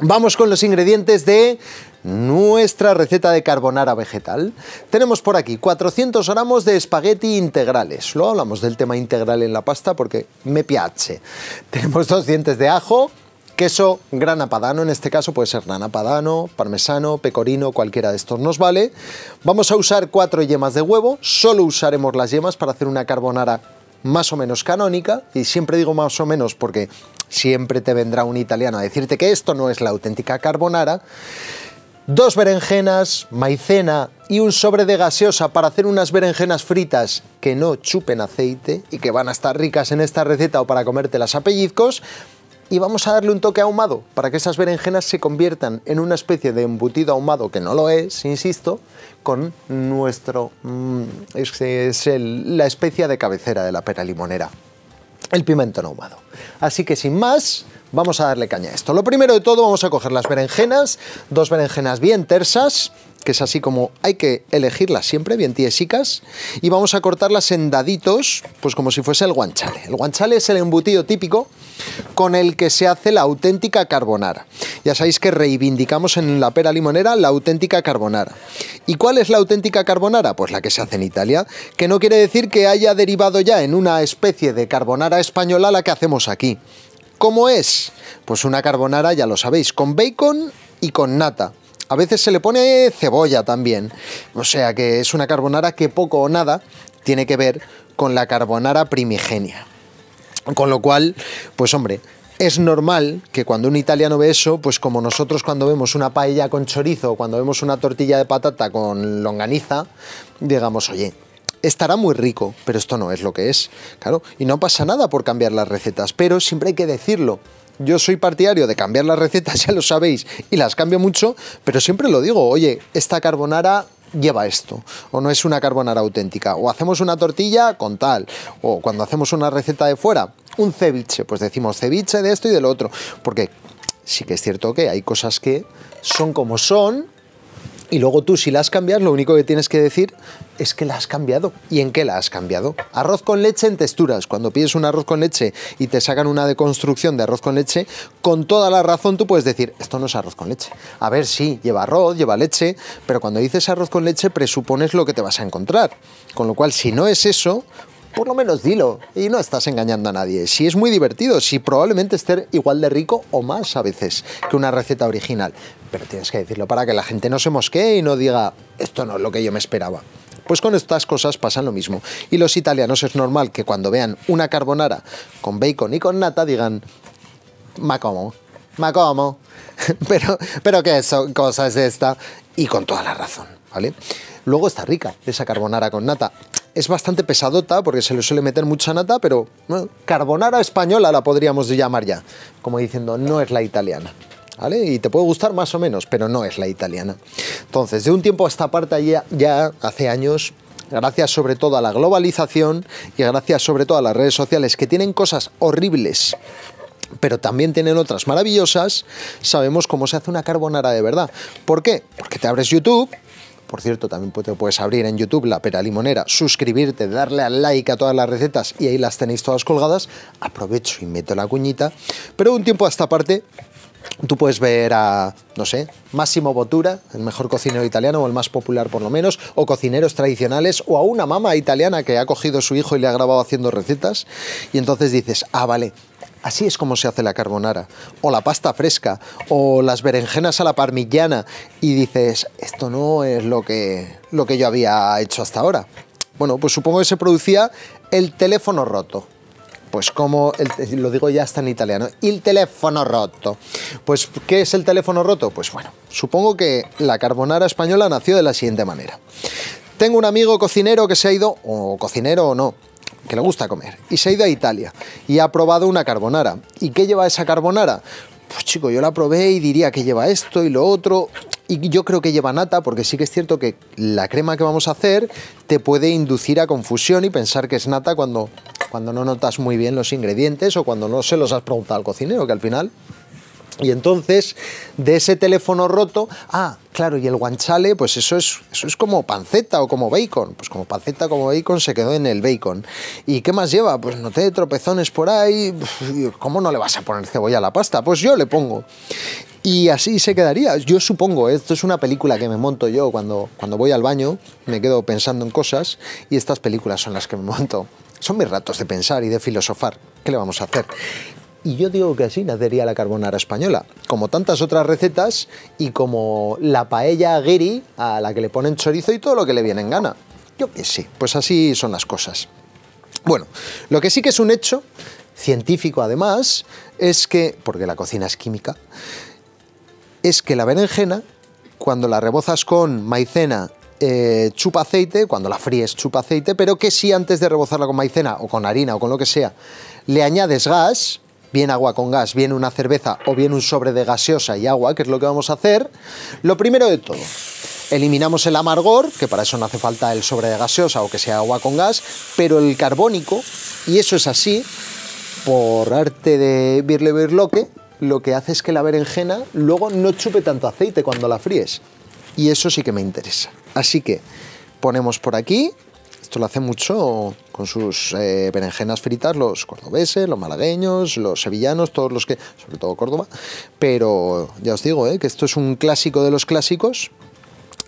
Vamos con los ingredientes de nuestra receta de carbonara vegetal. Tenemos por aquí 400 gramos de espagueti integrales. Luego hablamos del tema integral en la pasta porque me piace. Tenemos dos dientes de ajo, queso grana padano, en este caso puede ser grana padano, parmesano, pecorino, cualquiera de estos nos vale. Vamos a usar cuatro yemas de huevo, solo usaremos las yemas para hacer una carbonara más o menos canónica, y siempre digo más o menos porque siempre te vendrá un italiano a decirte que esto no es la auténtica carbonara, dos berenjenas, maicena y un sobre de gaseosa para hacer unas berenjenas fritas que no chupen aceite y que van a estar ricas en esta receta o para comértelas a pellizcos, y vamos a darle un toque ahumado para que esas berenjenas se conviertan en una especie de embutido ahumado que no lo es, insisto, con nuestro mm, es, la especia de cabecera de la pera limonera, el pimiento ahumado. Así que sin más, vamos a darle caña a esto. Lo primero de todo vamos a coger las berenjenas, dos berenjenas bien tersas, que es así como hay que elegirlas siempre, bien tiesicas, y vamos a cortarlas en daditos, pues como si fuese el guanchale. El guanchale es el embutido típico con el que se hace la auténtica carbonara. Ya sabéis que reivindicamos en la pera limonera la auténtica carbonara. ¿Y cuál es la auténtica carbonara? Pues la que se hace en Italia, que no quiere decir que haya derivado ya en una especie de carbonara española la que hacemos aquí. ¿Cómo es? Pues una carbonara, ya lo sabéis, con bacon y con nata. A veces se le pone cebolla también. O sea que es una carbonara que poco o nada tiene que ver con la carbonara primigenia. Con lo cual, pues hombre, es normal que cuando un italiano ve eso, pues como nosotros cuando vemos una paella con chorizo, cuando vemos una tortilla de patata con longaniza, digamos, oye, estará muy rico, pero esto no es lo que es. Claro, y no pasa nada por cambiar las recetas, pero siempre hay que decirlo. Yo soy partidario de cambiar las recetas, ya lo sabéis, y las cambio mucho, pero siempre lo digo, oye, esta carbonara lleva esto, o no es una carbonara auténtica, o hacemos una tortilla con tal, o cuando hacemos una receta de fuera, un ceviche, pues decimos ceviche de esto y de lo otro, porque sí que es cierto que hay cosas que son como son, y luego tú si la has cambiado, lo único que tienes que decir es que la has cambiado. ¿Y en qué la has cambiado? Arroz con leche en texturas. Cuando pides un arroz con leche y te sacan una deconstrucción de arroz con leche, con toda la razón tú puedes decir, esto no es arroz con leche. A ver, sí, lleva arroz, lleva leche, pero cuando dices arroz con leche presupones lo que te vas a encontrar. Con lo cual, si no es eso, por lo menos dilo y no estás engañando a nadie. Si es muy divertido, si probablemente esté igual de rico o más a veces que una receta original, pero tienes que decirlo para que la gente no se mosquee y no diga, esto no es lo que yo me esperaba. Pues con estas cosas pasan lo mismo. Y los italianos es normal que cuando vean una carbonara con bacon y con nata digan, ma como, ma como, pero, pero qué cosa es esta, y con toda la razón, ¿vale? Luego está rica esa carbonara con nata es bastante pesadota porque se le suele meter mucha nata, pero carbonara española la podríamos llamar ya, como diciendo, no es la italiana. ¿Vale? Y te puede gustar más o menos, pero no es la italiana. Entonces, de un tiempo a esta parte ya, ya hace años, gracias sobre todo a la globalización y gracias sobre todo a las redes sociales que tienen cosas horribles pero también tienen otras maravillosas, sabemos cómo se hace una carbonara de verdad. ¿Por qué? Porque te abres YouTube, por cierto, también te puedes abrir en YouTube la pera limonera, suscribirte, darle al like a todas las recetas y ahí las tenéis todas colgadas. Aprovecho y meto la cuñita. Pero un tiempo a esta parte Tú puedes ver a, no sé, Massimo Bottura, el mejor cocinero italiano o el más popular por lo menos, o cocineros tradicionales, o a una mamá italiana que ha cogido a su hijo y le ha grabado haciendo recetas, y entonces dices, ah, vale, Así es como se hace la carbonara, o la pasta fresca, o las berenjenas a la parmigiana, y dices, esto no es lo que, lo que yo había hecho hasta ahora. Bueno, pues supongo que se producía el teléfono roto. Pues como, lo digo ya hasta en italiano, el teléfono roto. Pues, ¿qué es el teléfono roto? Pues bueno, supongo que la carbonara española nació de la siguiente manera. Tengo un amigo cocinero que se ha ido, o cocinero o no, que le gusta comer, y se ha ido a Italia y ha probado una carbonara. ¿Y qué lleva esa carbonara? Pues chico, yo la probé y diría que lleva esto y lo otro. Y yo creo que lleva nata, porque sí que es cierto que la crema que vamos a hacer te puede inducir a confusión y pensar que es nata cuando, cuando no notas muy bien los ingredientes o cuando no se los has preguntado al cocinero, que al final y entonces, de ese teléfono roto, ah, claro, y el guanchale, pues eso es, eso es como panceta o como bacon. Pues como panceta, como bacon, se quedó en el bacon. ¿Y qué más lleva? Pues no noté tropezones por ahí. ¿Cómo no le vas a poner cebolla a la pasta? Pues yo le pongo. Y así se quedaría. Yo supongo, esto es una película que me monto yo cuando, cuando voy al baño, me quedo pensando en cosas y estas películas son las que me monto. Son mis ratos de pensar y de filosofar. ¿Qué le vamos a hacer? Y yo digo que así nacería la carbonara española, como tantas otras recetas y como la paella guiri a la que le ponen chorizo y todo lo que le viene en gana. Yo que sí, pues así son las cosas. Bueno, lo que sí que es un hecho científico además es que, porque la cocina es química, es que la berenjena, cuando la rebozas con maicena, eh, chupa aceite, cuando la fríes chupa aceite, pero que si antes de rebozarla con maicena o con harina o con lo que sea, le añades gas, bien agua con gas, bien una cerveza o bien un sobre de gaseosa y agua, que es lo que vamos a hacer, lo primero de todo, eliminamos el amargor, que para eso no hace falta el sobre de gaseosa o que sea agua con gas, pero el carbónico, y eso es así, por arte de Birle Birloque, lo que hace es que la berenjena luego no chupe tanto aceite cuando la fríes. Y eso sí que me interesa. Así que ponemos por aquí, esto lo hace mucho con sus eh, berenjenas fritas los cordobeses, los malagueños, los sevillanos, todos los que, sobre todo Córdoba, pero ya os digo eh, que esto es un clásico de los clásicos,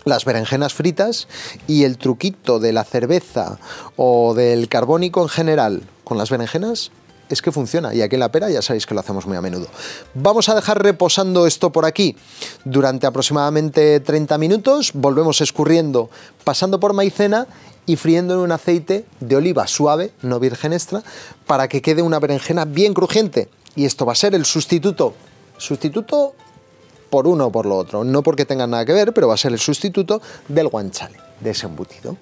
las berenjenas fritas y el truquito de la cerveza o del carbónico en general con las berenjenas es que funciona. Y aquí en la pera ya sabéis que lo hacemos muy a menudo. Vamos a dejar reposando esto por aquí durante aproximadamente 30 minutos, volvemos escurriendo, pasando por maicena y friendo en un aceite de oliva suave, no virgen extra, para que quede una berenjena bien crujiente. Y esto va a ser el sustituto, sustituto por uno o por lo otro, no porque tengan nada que ver, pero va a ser el sustituto del guanchale, de ese embutido.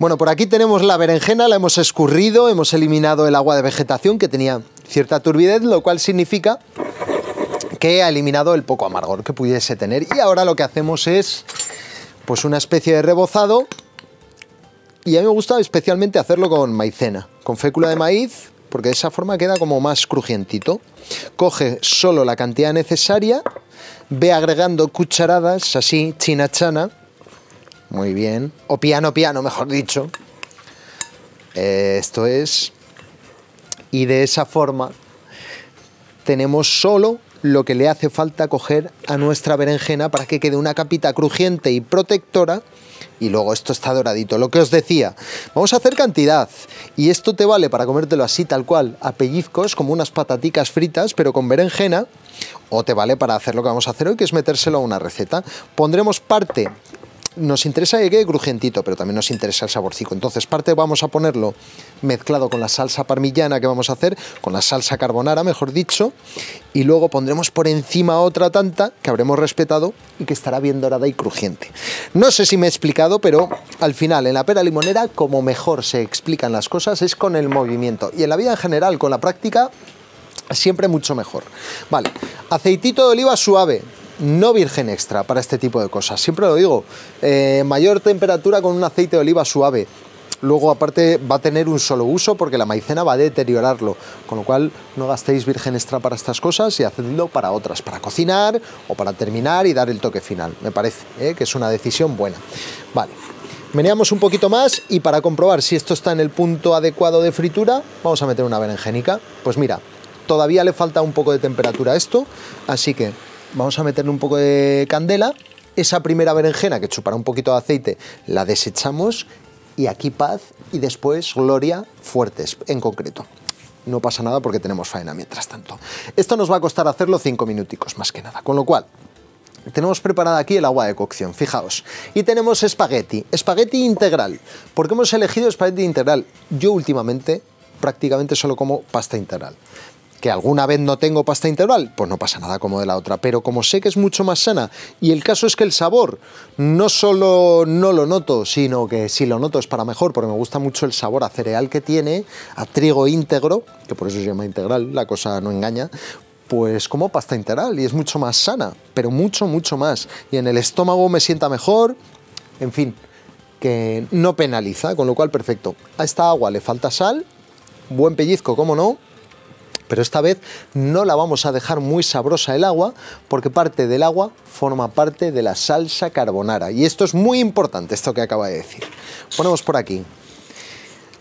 Bueno, por aquí tenemos la berenjena, la hemos escurrido, hemos eliminado el agua de vegetación que tenía cierta turbidez, lo cual significa que ha eliminado el poco amargor que pudiese tener. Y ahora lo que hacemos es pues una especie de rebozado y a mí me gusta especialmente hacerlo con maicena, con fécula de maíz, porque de esa forma queda como más crujientito. Coge solo la cantidad necesaria, ve agregando cucharadas así, chinachana, muy bien. O piano, piano, mejor dicho. Eh, esto es. Y de esa forma tenemos solo lo que le hace falta coger a nuestra berenjena para que quede una capita crujiente y protectora. Y luego esto está doradito. Lo que os decía, vamos a hacer cantidad. Y esto te vale para comértelo así tal cual, a pellizcos, como unas pataticas fritas, pero con berenjena. O te vale para hacer lo que vamos a hacer hoy, que es metérselo a una receta. Pondremos parte nos interesa que quede crujientito, pero también nos interesa el saborcico. Entonces, parte vamos a ponerlo mezclado con la salsa parmillana que vamos a hacer, con la salsa carbonara, mejor dicho, y luego pondremos por encima otra tanta que habremos respetado y que estará bien dorada y crujiente. No sé si me he explicado, pero al final, en la pera limonera, como mejor se explican las cosas es con el movimiento. Y en la vida en general, con la práctica, siempre mucho mejor. Vale, aceitito de oliva suave, no virgen extra para este tipo de cosas. Siempre lo digo, eh, mayor temperatura con un aceite de oliva suave. Luego, aparte, va a tener un solo uso porque la maicena va a deteriorarlo. Con lo cual, no gastéis virgen extra para estas cosas y hacedlo para otras, para cocinar o para terminar y dar el toque final. Me parece ¿eh? que es una decisión buena. Vale, meneamos un poquito más y para comprobar si esto está en el punto adecuado de fritura, vamos a meter una berenjenica. Pues mira, todavía le falta un poco de temperatura a esto, así que vamos a meterle un poco de candela. Esa primera berenjena que chupará un poquito de aceite la desechamos y aquí paz y después gloria fuertes en concreto. No pasa nada porque tenemos faena mientras tanto. Esto nos va a costar hacerlo 5 minuticos más que nada, con lo cual tenemos preparada aquí el agua de cocción, fijaos. Y tenemos espagueti, espagueti integral. ¿Por qué hemos elegido espagueti integral? Yo últimamente prácticamente solo como pasta integral que alguna vez no tengo pasta integral, pues no pasa nada como de la otra. Pero como sé que es mucho más sana y el caso es que el sabor no solo no lo noto, sino que si lo noto es para mejor, porque me gusta mucho el sabor a cereal que tiene, a trigo íntegro, que por eso se llama integral, la cosa no engaña, pues como pasta integral y es mucho más sana, pero mucho, mucho más. Y en el estómago me sienta mejor, en fin, que no penaliza, con lo cual perfecto. A esta agua le falta sal, buen pellizco, como no, pero esta vez no la vamos a dejar muy sabrosa el agua porque parte del agua forma parte de la salsa carbonara y esto es muy importante, esto que acaba de decir. Ponemos por aquí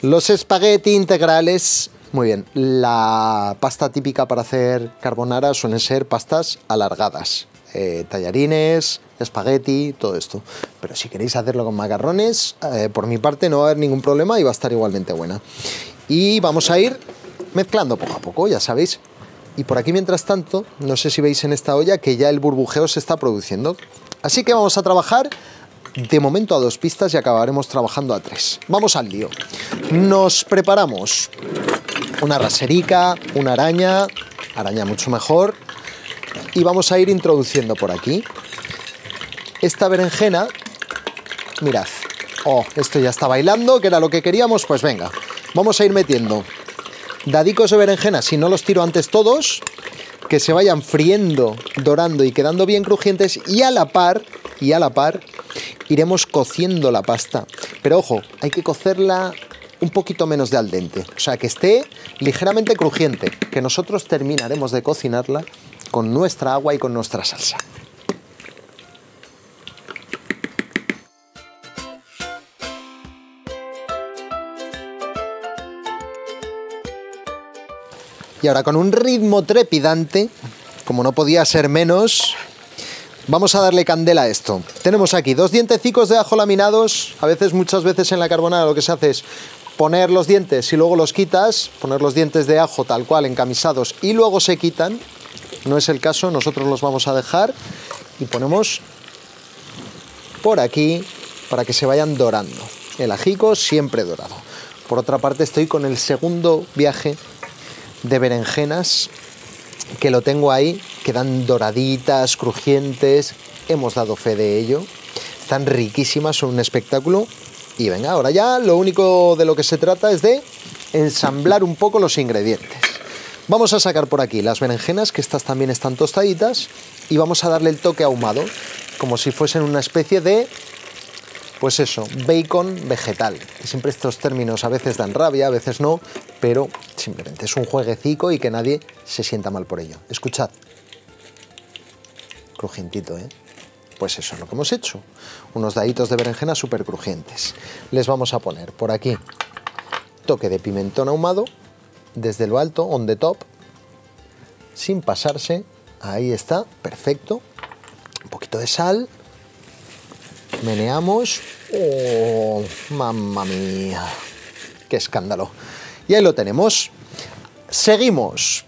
Los espagueti integrales. Muy bien, la pasta típica para hacer carbonara suelen ser pastas alargadas. Eh, tallarines, espagueti, todo esto. Pero si queréis hacerlo con macarrones, eh, por mi parte no va a haber ningún problema y va a estar igualmente buena. Y vamos a ir mezclando poco a poco, ya sabéis. Y por aquí, mientras tanto, no sé si veis en esta olla que ya el burbujeo se está produciendo. Así que vamos a trabajar de momento a dos pistas y acabaremos trabajando a tres. Vamos al lío. Nos preparamos una raserica, una araña, araña mucho mejor, y vamos a ir introduciendo por aquí. Esta berenjena, mirad, oh, esto ya está bailando, que era lo que queríamos, pues venga, vamos a ir metiendo dadicos de berenjena, si no los tiro antes todos, que se vayan friendo, dorando y quedando bien crujientes y a la par, y a la par, iremos cociendo la pasta. Pero ojo, hay que cocerla un poquito menos de al dente, o sea, que esté ligeramente crujiente, que nosotros terminaremos de cocinarla con nuestra agua y con nuestra salsa. Y ahora con un ritmo trepidante, como no podía ser menos, vamos a darle candela a esto. Tenemos aquí dos dientecicos de ajo laminados. A veces, muchas veces en la carbonara lo que se hace es poner los dientes y luego los quitas, poner los dientes de ajo tal cual encamisados y luego se quitan. No es el caso, nosotros los vamos a dejar y ponemos por aquí para que se vayan dorando. El ajico siempre dorado. Por otra parte estoy con el segundo viaje de berenjenas que lo tengo ahí, quedan doraditas, crujientes, hemos dado fe de ello, están riquísimas, son un espectáculo. Y venga, ahora ya lo único de lo que se trata es de ensamblar un poco los ingredientes. Vamos a sacar por aquí las berenjenas, que estas también están tostaditas, y vamos a darle el toque ahumado, como si fuesen una especie de pues eso, bacon vegetal. Siempre estos términos a veces dan rabia, a veces no, pero simplemente es un jueguecico y que nadie se sienta mal por ello. Escuchad. Crujientito, ¿eh? Pues eso es lo que hemos hecho. Unos daditos de berenjena súper crujientes. Les vamos a poner por aquí toque de pimentón ahumado, desde lo alto, on the top, sin pasarse. Ahí está, perfecto. Un poquito de sal, meneamos. ¡Oh, mamma mía! ¡Qué escándalo! Y ahí lo tenemos. Seguimos.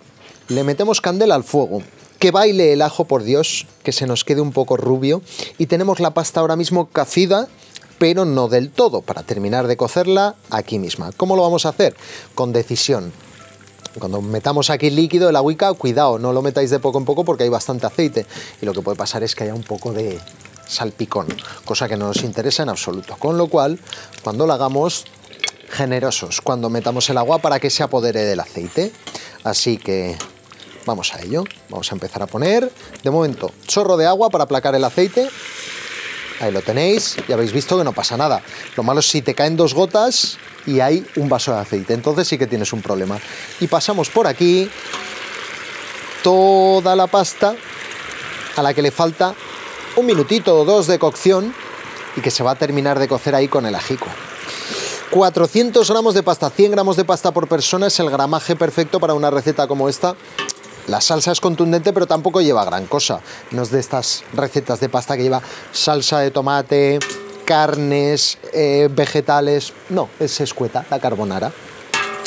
Le metemos candela al fuego. Que baile el ajo, por Dios, que se nos quede un poco rubio. Y tenemos la pasta ahora mismo cocida, pero no del todo, para terminar de cocerla aquí misma. ¿Cómo lo vamos a hacer? Con decisión. Cuando metamos aquí líquido, el agüica, cuidado, no lo metáis de poco en poco porque hay bastante aceite. Y lo que puede pasar es que haya un poco de, salpicón, cosa que no nos interesa en absoluto. Con lo cual, cuando lo hagamos, generosos cuando metamos el agua para que se apodere del aceite. Así que vamos a ello. Vamos a empezar a poner, de momento, chorro de agua para aplacar el aceite. Ahí lo tenéis, ya habéis visto que no pasa nada. Lo malo es si te caen dos gotas y hay un vaso de aceite, entonces sí que tienes un problema. Y pasamos por aquí toda la pasta a la que le falta un minutito o dos de cocción y que se va a terminar de cocer ahí con el ajico. 400 gramos de pasta, 100 gramos de pasta por persona es el gramaje perfecto para una receta como esta. La salsa es contundente, pero tampoco lleva gran cosa. No es de estas recetas de pasta que lleva salsa de tomate, carnes, eh, vegetales. No, es escueta, la carbonara.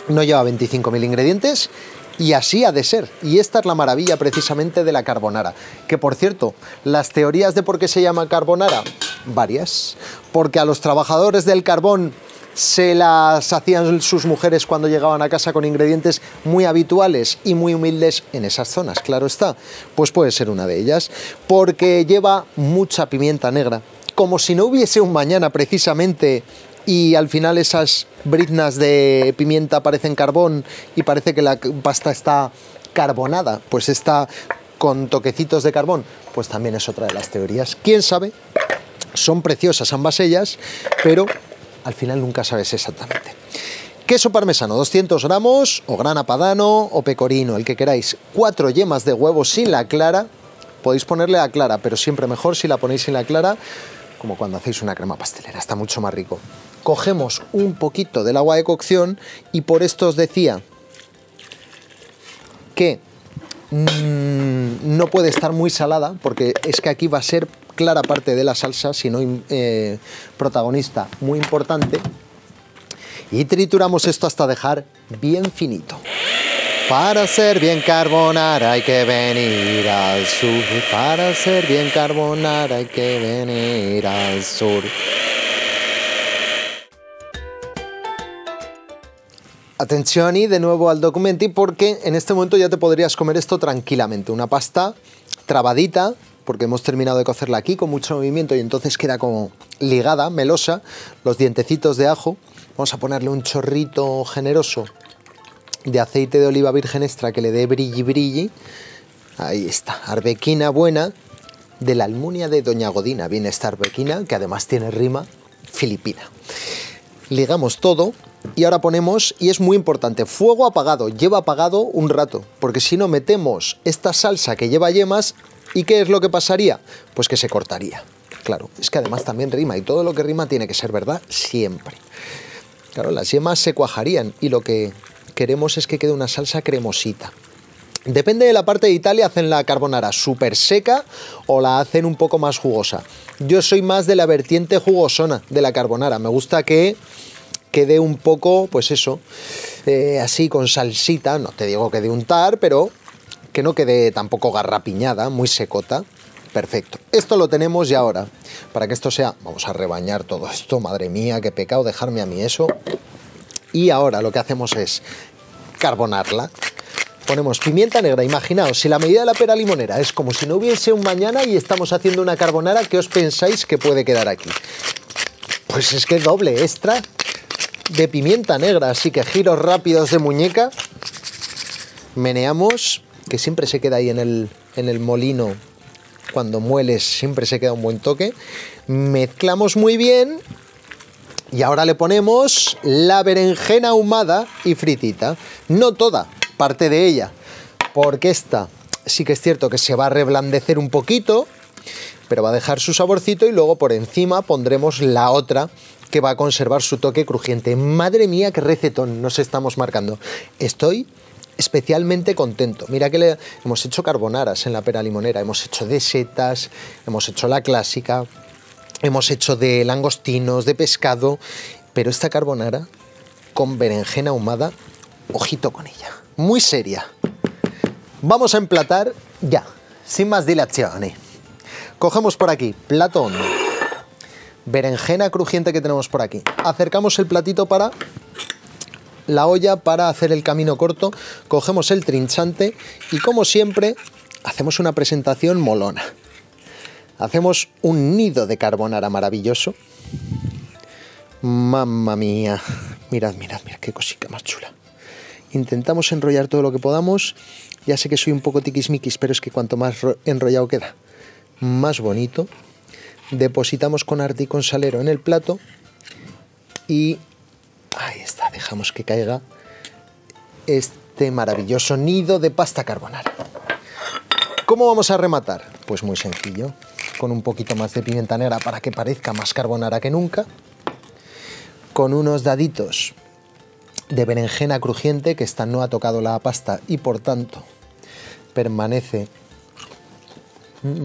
No lleva 25.000 ingredientes y así ha de ser. Y esta es la maravilla precisamente de la carbonara. Que por cierto, las teorías de por qué se llama carbonara, varias. Porque a los trabajadores del carbón se las hacían sus mujeres cuando llegaban a casa con ingredientes muy habituales y muy humildes en esas zonas, claro está. Pues puede ser una de ellas. Porque lleva mucha pimienta negra. Como si no hubiese un mañana precisamente y al final esas briznas de pimienta parecen carbón y parece que la pasta está carbonada, pues está con toquecitos de carbón, pues también es otra de las teorías. ¿Quién sabe? Son preciosas ambas ellas, pero al final nunca sabes exactamente. Queso parmesano, 200 gramos, o grana padano, o pecorino, el que queráis. Cuatro yemas de huevo sin la clara. Podéis ponerle la clara, pero siempre mejor si la ponéis sin la clara, como cuando hacéis una crema pastelera, está mucho más rico cogemos un poquito del agua de cocción y por esto os decía que mm, no puede estar muy salada porque es que aquí va a ser clara parte de la salsa, sino eh, protagonista muy importante. Y trituramos esto hasta dejar bien finito. Para ser bien carbonara hay que venir al sur. Para ser bien carbonara hay que venir al sur. Atención y de nuevo al documenti porque en este momento ya te podrías comer esto tranquilamente. Una pasta trabadita, porque hemos terminado de cocerla aquí con mucho movimiento y entonces queda como ligada, melosa, los dientecitos de ajo. Vamos a ponerle un chorrito generoso de aceite de oliva virgen extra que le dé brilli brilli. Ahí está, arbequina buena de la almunia de Doña Godina. Viene esta arbequina que además tiene rima filipina. Ligamos todo y ahora ponemos, y es muy importante, fuego apagado, lleva apagado un rato, porque si no metemos esta salsa que lleva yemas, ¿y qué es lo que pasaría? Pues que se cortaría. Claro, es que además también rima, y todo lo que rima tiene que ser verdad siempre. Claro, las yemas se cuajarían y lo que queremos es que quede una salsa cremosita. Depende de la parte de Italia, hacen la carbonara súper seca o la hacen un poco más jugosa. Yo soy más de la vertiente jugosona de la carbonara. Me gusta que quede un poco, pues eso, eh, así con salsita, no te digo que de untar, pero que no quede tampoco garrapiñada, muy secota. Perfecto. Esto lo tenemos ya ahora. Para que esto sea, vamos a rebañar todo esto, madre mía, qué pecado dejarme a mí eso. Y ahora lo que hacemos es carbonarla. Ponemos pimienta negra, imaginaos, si la medida de la pera limonera es como si no hubiese un mañana y estamos haciendo una carbonara, ¿qué os pensáis que puede quedar aquí? Pues es que doble extra de pimienta negra, así que giros rápidos de muñeca. Meneamos, que siempre se queda ahí en el, en el molino, cuando mueles siempre se queda un buen toque. Mezclamos muy bien y ahora le ponemos la berenjena ahumada y fritita. No toda, parte de ella, porque esta sí que es cierto que se va a reblandecer un poquito, pero va a dejar su saborcito y luego por encima pondremos la otra que va a conservar su toque crujiente. Madre mía, qué recetón nos estamos marcando. Estoy especialmente contento. Mira que le hemos hecho carbonaras en la pera limonera, hemos hecho de setas, hemos hecho la clásica, hemos hecho de langostinos, de pescado, pero esta carbonara con berenjena ahumada, ojito con ella, muy seria. Vamos a emplatar ya, sin más dilaciones. Cogemos por aquí, platón berenjena crujiente que tenemos por aquí. Acercamos el platito para la olla para hacer el camino corto, cogemos el trinchante y como siempre hacemos una presentación molona. Hacemos un nido de carbonara maravilloso. Mamma mía, mirad, mirad, mirad qué cosita más chula. Intentamos enrollar todo lo que podamos. Ya sé que soy un poco tiquismiquis, pero es que cuanto más enrollado queda, más bonito depositamos con arte y con salero en el plato y ahí está, dejamos que caiga este maravilloso nido de pasta carbonara. ¿Cómo vamos a rematar? Pues muy sencillo, con un poquito más de pimienta negra para que parezca más carbonara que nunca, con unos daditos de berenjena crujiente que esta no ha tocado la pasta y por tanto permanece mm,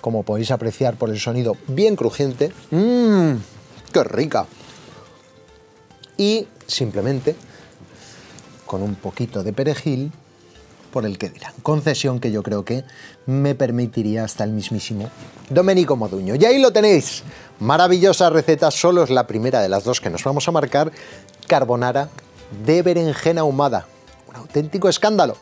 como podéis apreciar por el sonido, bien crujiente. ¡Mmm! ¡Qué rica! Y simplemente con un poquito de perejil por el que dirán. Concesión que yo creo que me permitiría hasta el mismísimo Domenico Moduño. Y ahí lo tenéis. Maravillosa receta, solo es la primera de las dos que nos vamos a marcar. Carbonara de berenjena ahumada. Un auténtico escándalo.